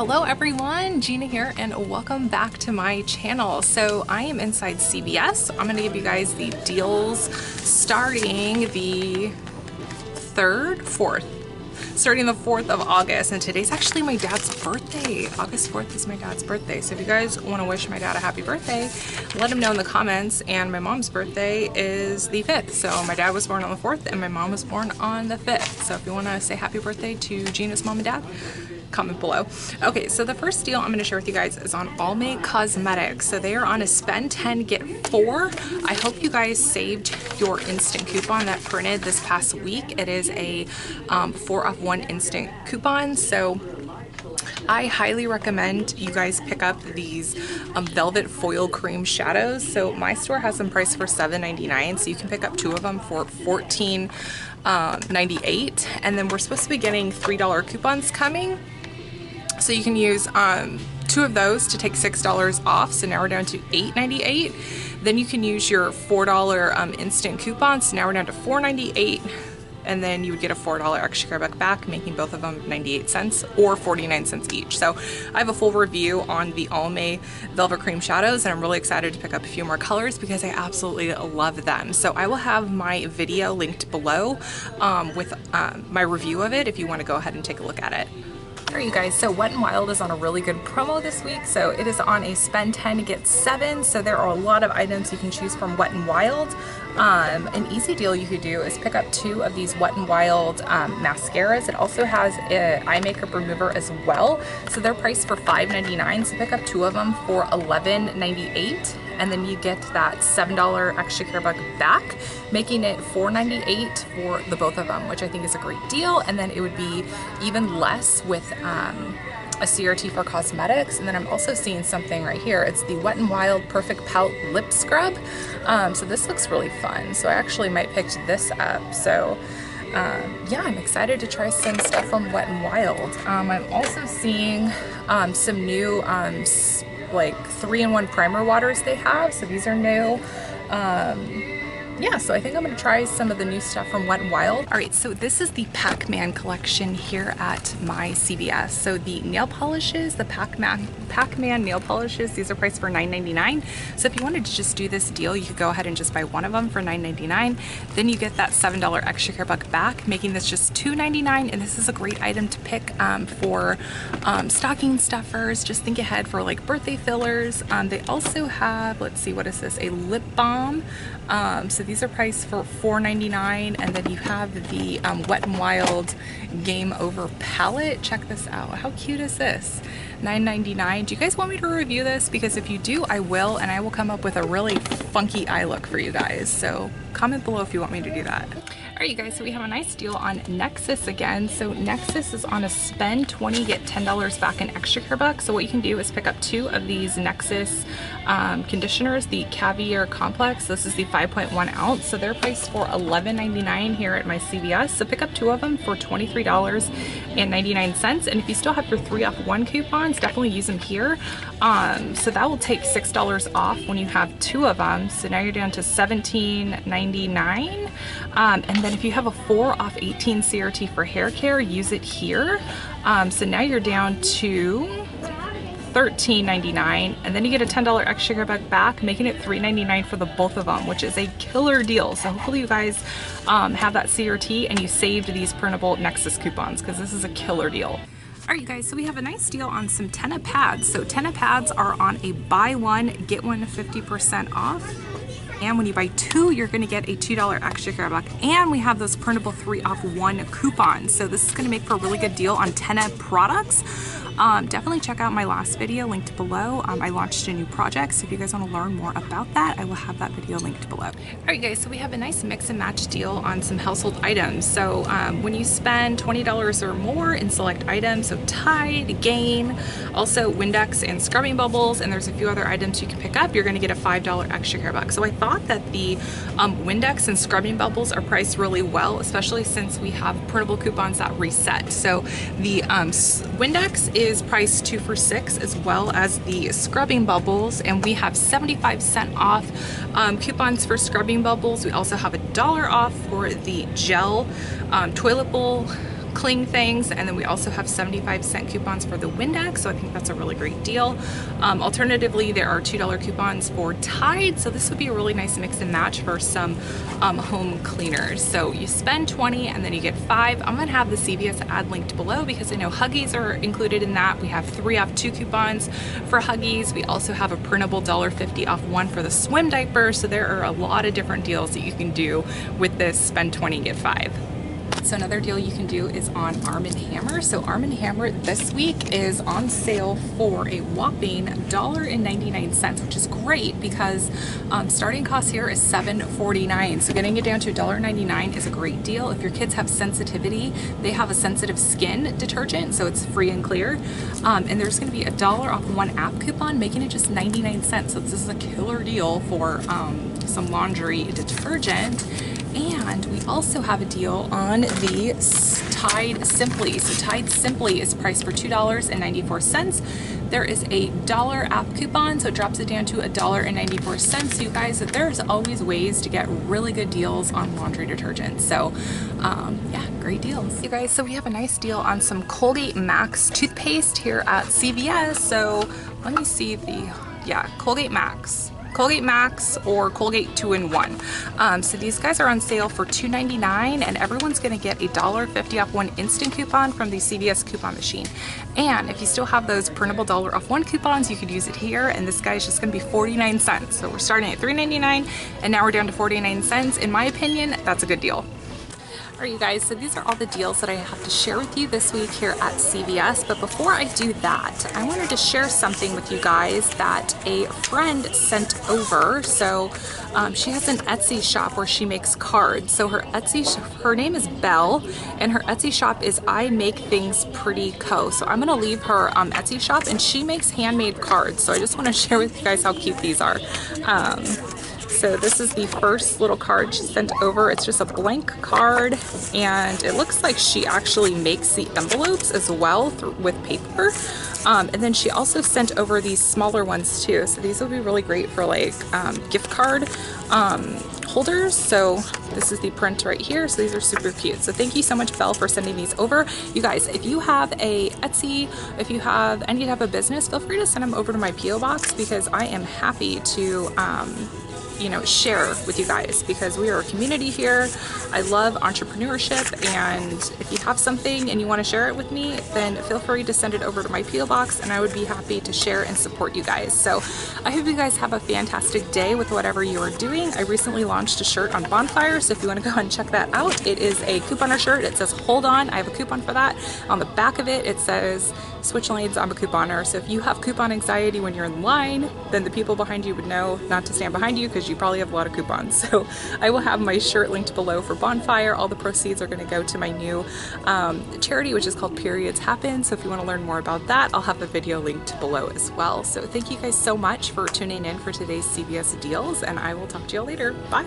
Hello everyone, Gina here and welcome back to my channel. So I am inside CVS. I'm gonna give you guys the deals starting the third, fourth, starting the 4th of August and today's actually my dad's birthday. August 4th is my dad's birthday. So if you guys want to wish my dad a happy birthday, let him know in the comments. And my mom's birthday is the 5th. So my dad was born on the 4th and my mom was born on the 5th. So if you want to say happy birthday to Gina's mom and dad, comment below. Okay, so the first deal I'm going to share with you guys is on Almay Cosmetics. So they are on a spend 10, get 4. I hope you guys saved your instant coupon that printed this past week. It is a um, 4 off 1 instant coupon. So I highly recommend you guys pick up these um, velvet foil cream shadows. So my store has them priced for $7.99, so you can pick up two of them for $14.98. Um, and then we're supposed to be getting $3 coupons coming. So you can use um, two of those to take $6 off. So now we're down to $8.98. Then you can use your $4 um, instant coupon, So now we're down to $4.98 and then you would get a $4 extra care buck back, making both of them 98 cents or 49 cents each. So I have a full review on the Almay Velvet Cream Shadows and I'm really excited to pick up a few more colors because I absolutely love them. So I will have my video linked below um, with um, my review of it if you want to go ahead and take a look at it. Alright you guys, so Wet n Wild is on a really good promo this week. So it is on a spend 10 get 7. So there are a lot of items you can choose from Wet n Wild. Um, an easy deal you could do is pick up two of these Wet n Wild um, mascaras. It also has an eye makeup remover as well. So they're priced for $5.99. So pick up two of them for $11.98 and then you get that $7 extra care buck back, making it $4.98 for the both of them, which I think is a great deal. And then it would be even less with um, a CRT for cosmetics. And then I'm also seeing something right here. It's the Wet n Wild Perfect Pout Lip Scrub. Um, so this looks really fun. So I actually might pick this up. So um, yeah, I'm excited to try some stuff from Wet n Wild. Um, I'm also seeing um, some new like three-in-one primer waters they have. So these are new. Um, yeah, so I think I'm gonna try some of the new stuff from Wet n Wild. All right, so this is the Pac-Man collection here at my CVS. So the nail polishes, the Pac-Man Pac-Man nail polishes, these are priced for $9.99. So if you wanted to just do this deal, you could go ahead and just buy one of them for $9.99. Then you get that $7 extra care buck back, making this just $2.99. And this is a great item to pick um, for um, stocking stuffers. Just think ahead for like birthday fillers. Um, they also have, let's see, what is this? A lip balm. Um, so these are priced for $4.99 and then you have the um, Wet n Wild Game Over palette. Check this out. How cute is this? $9.99. Do you guys want me to review this? Because if you do, I will and I will come up with a really funky eye look for you guys. So comment below if you want me to do that. All right, you guys, so we have a nice deal on Nexxus again. So Nexxus is on a spend 20, get $10 back in extra care bucks. So what you can do is pick up two of these Nexxus um, conditioners, the Caviar Complex. This is the 5.1 ounce. So they're priced for $11.99 here at my CVS. So pick up two of them for $23.99. And if you still have your three off one coupons, definitely use them here. Um, so that will take $6 off when you have two of them. So now you're down to $17.99. Um, and then if you have a 4 off 18 CRT for hair care, use it here. Um, so now you're down to $13.99 and then you get a $10 extra buck back making it $3.99 for the both of them which is a killer deal so hopefully you guys um, have that CRT and you saved these printable Nexxus coupons because this is a killer deal. Alright you guys, so we have a nice deal on some Tena pads. So Tena pads are on a buy one, get one 50% off. And when you buy two, you're gonna get a $2 extra care buck. And we have those printable three off one coupons. So this is gonna make for a really good deal on Tena products. Um, definitely check out my last video linked below. Um, I launched a new project, so if you guys want to learn more about that, I will have that video linked below. All right, guys, so we have a nice mix and match deal on some household items. So um, when you spend $20 or more in select items, so Tide, Gain, also Windex and scrubbing bubbles, and there's a few other items you can pick up, you're gonna get a $5 extra care buck. So I thought that the um, Windex and scrubbing bubbles are priced really well, especially since we have printable coupons that reset. So the um, Windex is is priced two for six as well as the scrubbing bubbles and we have 75 cent off um, coupons for scrubbing bubbles. We also have a dollar off for the gel um, toilet bowl cling things. And then we also have 75 cent coupons for the Windex. So I think that's a really great deal. Um, alternatively, there are $2 coupons for Tide. So this would be a really nice mix and match for some um, home cleaners. So you spend 20 and then you get five. I'm gonna have the CVS ad linked below because I know Huggies are included in that. We have three off two coupons for Huggies. We also have a printable $1.50 off one for the swim diaper. So there are a lot of different deals that you can do with this spend 20, get five. So another deal you can do is on Arm & Hammer. So Arm & Hammer this week is on sale for a whopping $1.99, which is great because um, starting cost here is $7.49. So getting it down to $1.99 is a great deal. If your kids have sensitivity, they have a sensitive skin detergent, so it's free and clear. Um, and there's gonna be a dollar off one app coupon, making it just 99 cents. So this is a killer deal for um, some laundry detergent. And we also have a deal on the Tide Simply. So Tide Simply is priced for $2.94. There is a dollar app coupon, so it drops it down to a dollar and 94 cents. So you guys, there's always ways to get really good deals on laundry detergent. So um, yeah, great deals. You guys, so we have a nice deal on some Colgate Max toothpaste here at CVS. So let me see the, yeah, Colgate Max. Colgate Max or Colgate 2-in-1. Um, so these guys are on sale for $2.99 and everyone's gonna get a $1.50 off one instant coupon from the CVS coupon machine. And if you still have those printable dollar off one coupons, you could use it here and this guy is just gonna be 49 cents. So we're starting at $3.99 and now we're down to 49 cents. In my opinion, that's a good deal. Alright you guys, so these are all the deals that I have to share with you this week here at CVS, but before I do that, I wanted to share something with you guys that a friend sent over. So um, she has an Etsy shop where she makes cards. So her Etsy, her name is Belle, and her Etsy shop is I Make Things Pretty Co. So I'm gonna leave her um, Etsy shop, and she makes handmade cards. So I just wanna share with you guys how cute these are. Um, so this is the first little card she sent over. It's just a blank card and it looks like she actually makes the envelopes as well with paper. Um, and then she also sent over these smaller ones too. So these will be really great for like um, gift card um, holders. So this is the print right here. So these are super cute. So thank you so much, Belle, for sending these over. You guys, if you have a Etsy, if you have any type of business, feel free to send them over to my P.O. box because I am happy to um, you know, share with you guys because we are a community here. I love entrepreneurship and if you have something and you want to share it with me, then feel free to send it over to my P.O. box and I would be happy to share and support you guys. So I hope you guys have a fantastic day with whatever you are doing. I recently launched a shirt on Bonfire, so if you want to go and check that out, it is a couponer shirt. It says hold on. I have a coupon for that. On the back of it, it says switch lanes, I'm a couponer. So if you have coupon anxiety when you're in line, then the people behind you would know not to stand behind you because you probably have a lot of coupons. So I will have my shirt linked below for Bonfire. All the proceeds are going to go to my new um, charity, which is called Periods Happen. So if you want to learn more about that, I'll have a video linked below as well. So thank you guys so much for tuning in for today's CVS deals, and I will talk to you all later. Bye.